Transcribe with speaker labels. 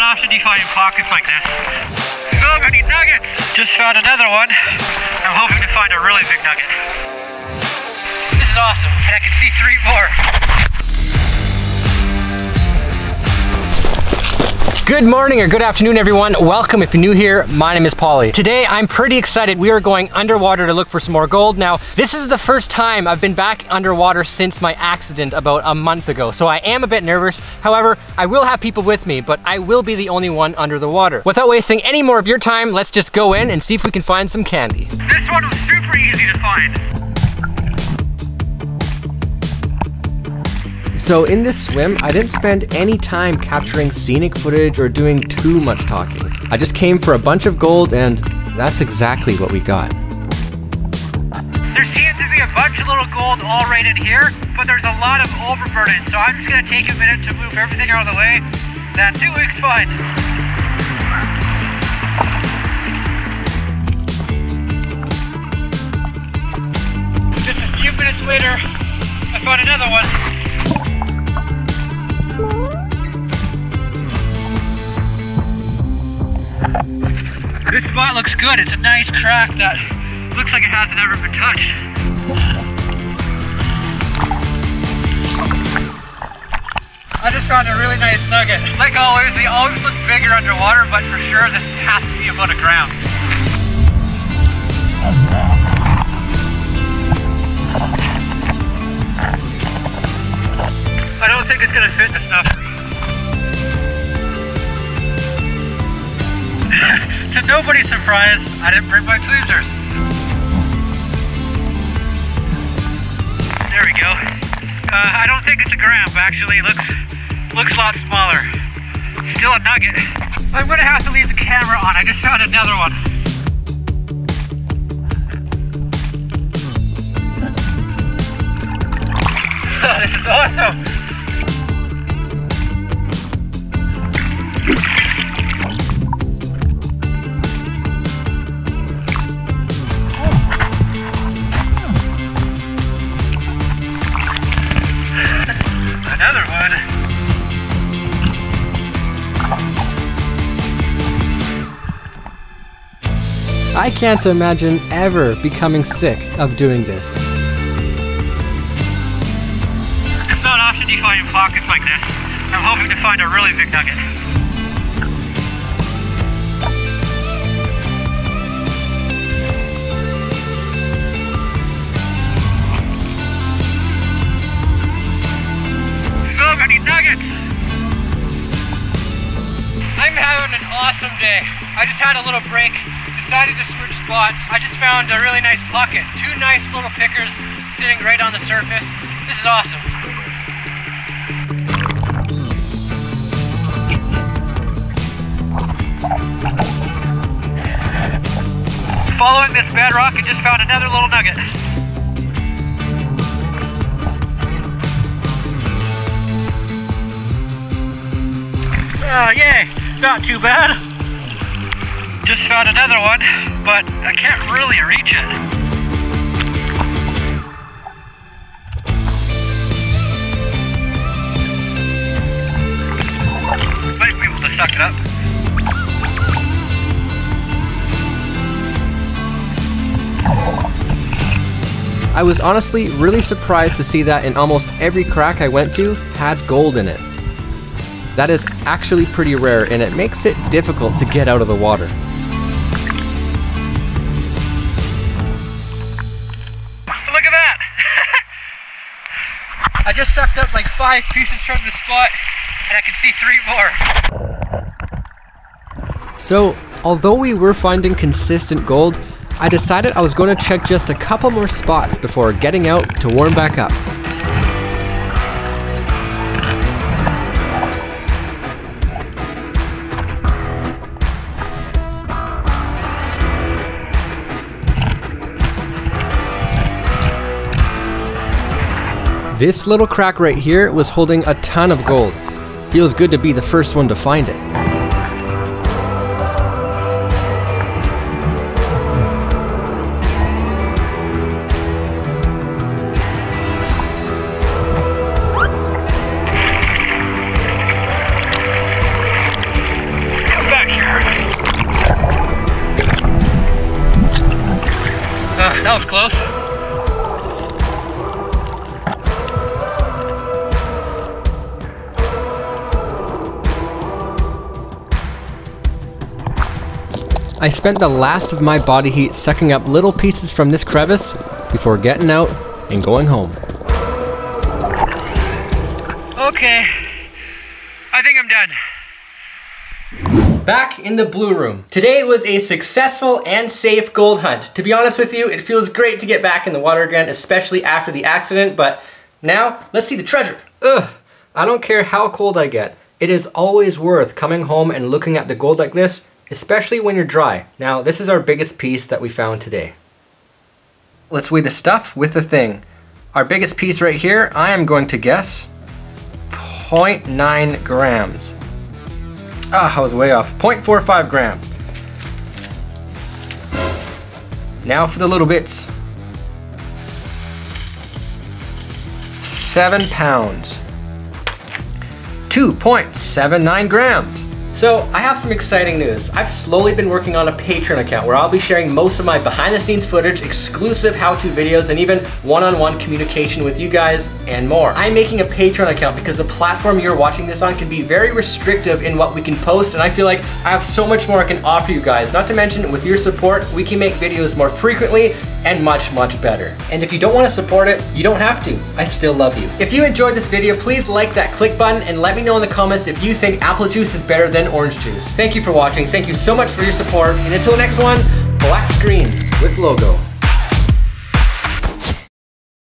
Speaker 1: not you find pockets like this. So many nuggets! Just found another one. I'm hoping to find a really big nugget. This is awesome, and I can see three more.
Speaker 2: Good morning or good afternoon, everyone. Welcome if you're new here. My name is Pauly. Today, I'm pretty excited. We are going underwater to look for some more gold. Now, this is the first time I've been back underwater since my accident about a month ago, so I am a bit nervous. However, I will have people with me, but I will be the only one under the water. Without wasting any more of your time, let's just go in and see if we can find some candy.
Speaker 1: This one was super easy to find.
Speaker 2: So in this swim, I didn't spend any time capturing scenic footage or doing too much talking. I just came for a bunch of gold and that's exactly what we got.
Speaker 1: There seems to be a bunch of little gold all right in here, but there's a lot of overburden, so I'm just gonna take a minute to move everything out of the way see what we can find. This spot looks good. It's a nice crack that looks like it hasn't ever been touched. I just found a really nice nugget. Like always, they always look bigger underwater, but for sure this has to be about a gram. I don't think it's gonna fit the stuff. to nobody's surprise, I didn't bring my tweezers. There we go. Uh, I don't think it's a gram, actually. It looks, looks a lot smaller. Still a nugget. I'm gonna have to leave the camera on. I just found another one. this is awesome.
Speaker 2: I can't imagine ever becoming sick of doing this.
Speaker 1: It's not often you find pockets like this. I'm hoping to find a really big nugget. So many nuggets! I'm having an awesome day. I just had a little break, decided to switch spots. I just found a really nice pocket. Two nice little pickers sitting right on the surface. This is awesome. Following this bedrock, I just found another little nugget. Uh, oh, yay! Not too bad. Just found another one, but I can't really reach it. Suck it up.
Speaker 2: I was honestly really surprised to see that in almost every crack I went to had gold in it. That is actually pretty rare and it makes it difficult to get out of the water.
Speaker 1: I just sucked up like five pieces from the spot and I can see three more.
Speaker 2: So, although we were finding consistent gold, I decided I was going to check just a couple more spots before getting out to warm back up. This little crack right here was holding a ton of gold. Feels good to be the first one to find it. I spent the last of my body heat sucking up little pieces from this crevice before getting out and going home.
Speaker 1: Okay, I think I'm done.
Speaker 2: Back in the blue room. Today was a successful and safe gold hunt. To be honest with you, it feels great to get back in the water again, especially after the accident, but now let's see the treasure. Ugh, I don't care how cold I get. It is always worth coming home and looking at the gold like this, especially when you're dry. Now, this is our biggest piece that we found today. Let's weigh the stuff with the thing. Our biggest piece right here, I am going to guess 0.9 grams. Ah, I was way off. 0.45 grams. Now for the little bits. Seven pounds. 2.79 grams. So I have some exciting news. I've slowly been working on a Patreon account where I'll be sharing most of my behind the scenes footage, exclusive how-to videos, and even one-on-one -on -one communication with you guys and more. I'm making a Patreon account because the platform you're watching this on can be very restrictive in what we can post and I feel like I have so much more I can offer you guys. Not to mention with your support, we can make videos more frequently and much, much better. And if you don't want to support it, you don't have to. I still love you. If you enjoyed this video, please like that click button and let me know in the comments if you think apple juice is better than orange juice. Thank you for watching. Thank you so much for your support. And until next one, black screen with logo.